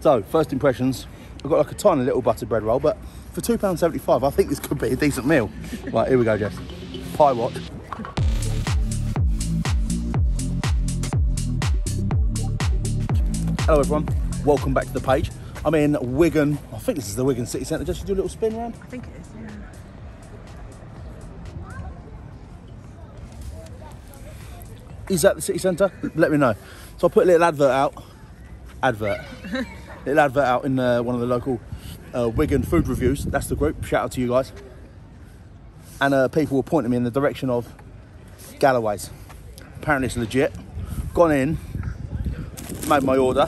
So, first impressions, I've got like a tiny little buttered bread roll, but for £2.75, I think this could be a decent meal. right, here we go, Jess. Pie watch. Hello, everyone. Welcome back to the page. I'm in Wigan. I think this is the Wigan City Centre. Just to do a little spin round. I think it is, yeah. Is that the city centre? Let me know. So I put a little advert out. Advert. little advert out in uh, one of the local uh, Wigan food reviews. That's the group. Shout out to you guys. And uh, people were pointing me in the direction of Galloway's. Apparently it's legit. Gone in, made my order,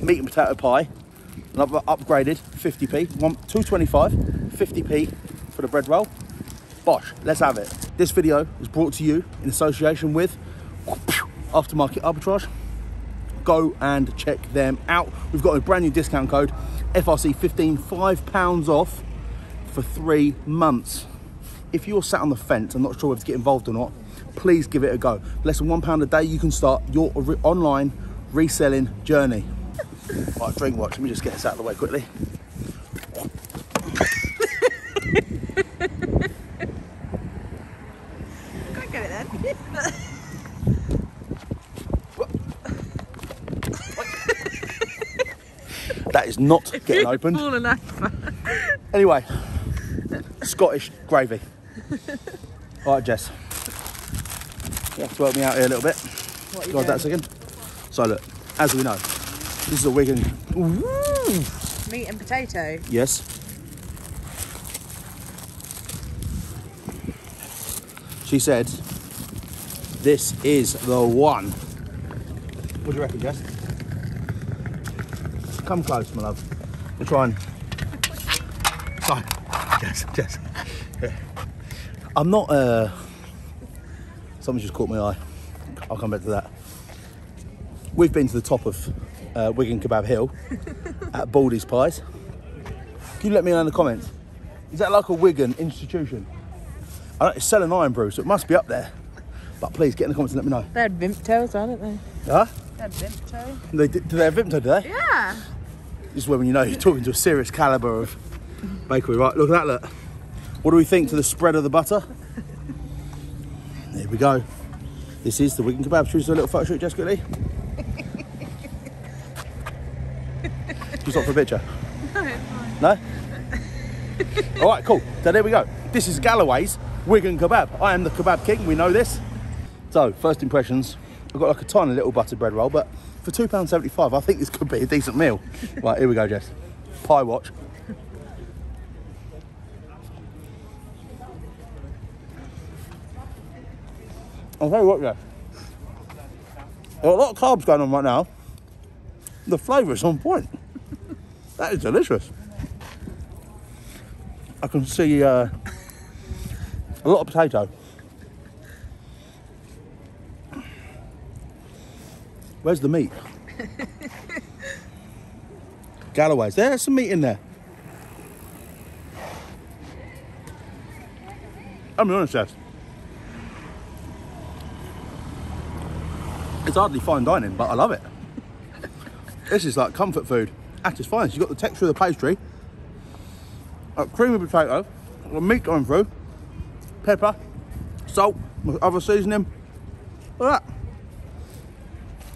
meat and potato pie, and I've upgraded 50p, one, 225, 50p for the bread roll. Bosh, let's have it. This video is brought to you in association with Aftermarket Arbitrage. Go and check them out. We've got a brand new discount code, FRC15, £5 off for three months. If you're sat on the fence and not sure whether to get involved or not, please give it a go. Less than one pound a day, you can start your online reselling journey. right, drink watch. Let me just get this out of the way quickly. Go get it then. That is not getting opened. Anyway, Scottish gravy. All right, Jess. You have to help me out here a little bit. What are you Got that second? So look, as we know, this is a Wigan. Meat and potato. Yes. She said, "This is the one." What do you reckon, Jess? Come close, my love. We're trying. Sorry, Jess, Jess. Yeah. I'm not. Uh, just caught my eye. I'll come back to that. We've been to the top of uh, Wigan Kebab Hill at Baldy's Pies. Can you let me know in the comments? Is that like a Wigan institution? I know it's selling Irn-Bru, so it must be up there. But please get in the comments and let me know. They had Vimto as well, didn't they? Huh? They had Vimto. They, do they have Vimto, do they? Yeah. This is when you know you're talking to a serious calibre of bakery. Right, look at that, look. What do we think to the spread of the butter? There we go. This is the Wigan Kebab. Should we do a little photo shoot, Jess, quickly? Just not for a picture? No? All right, cool. So there we go. This is Galloway's Wigan Kebab. I am the Kebab King, we know this. So, first impressions. I've got like a tiny little buttered bread roll, but for £2.75, I think this could be a decent meal. right, here we go, Jess. Pie watch. I'll tell you what, Jess. A lot of carbs going on right now. The flavour is on point. that is delicious. I can see uh, a lot of potato. Where's the meat? Galloway's. There's some meat in there. I'm be honest, Jess. It's hardly fine dining, but I love it. this is like comfort food at its finest. You've got the texture of the pastry, a creamy potato, the meat going through, pepper, salt, other seasoning. Look at that.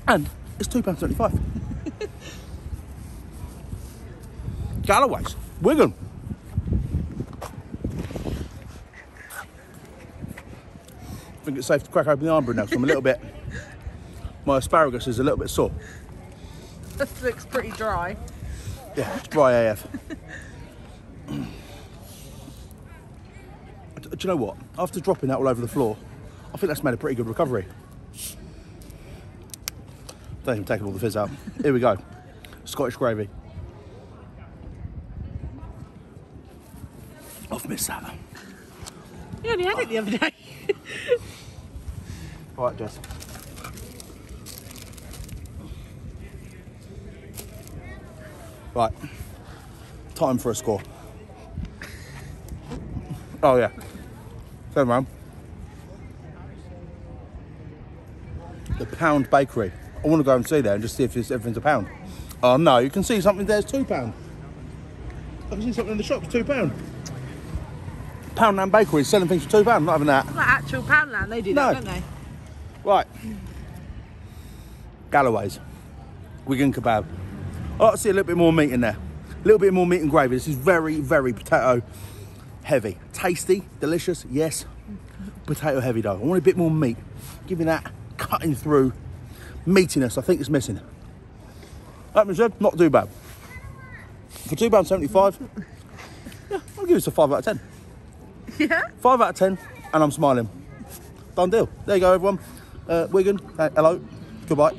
And it's £2.75. Galloway's, Wigan. I think it's safe to crack open the Irn-Bru now because I'm a little bit, my asparagus is a little bit sore. This looks pretty dry. Yeah, it's dry AF. Do you know what? After dropping that all over the floor, I think that's made a pretty good recovery. Don't even take all the fizz out. Here we go. Scottish gravy. I've missed that. You only had it the other day. All right, Jess. Right. Time for a score. Oh, yeah. Turn around. The Pound Bakery. I want to go and see there and just see if it's, everything's a pound. Oh no, you can see something there's two pound. I can see something in the shops, two pound. Poundland Bakery is selling things for two pound. Not having that. Like actual Poundland, they do No. that, don't they? Right. Galloway's. Wigan kebab. I like to see a little bit more meat in there. A little bit more meat and gravy. This is very, very potato heavy. Tasty, delicious, yes. Potato heavy though. I want a bit more meat. Give me that cutting through meatiness I think it's missing. That being said, not too bad. For £2.75, yeah, I'll give this a 5 out of 10. Yeah. 5 out of 10, and I'm smiling. Done deal. There you go, everyone. Uh, Wigan, uh, hello, goodbye.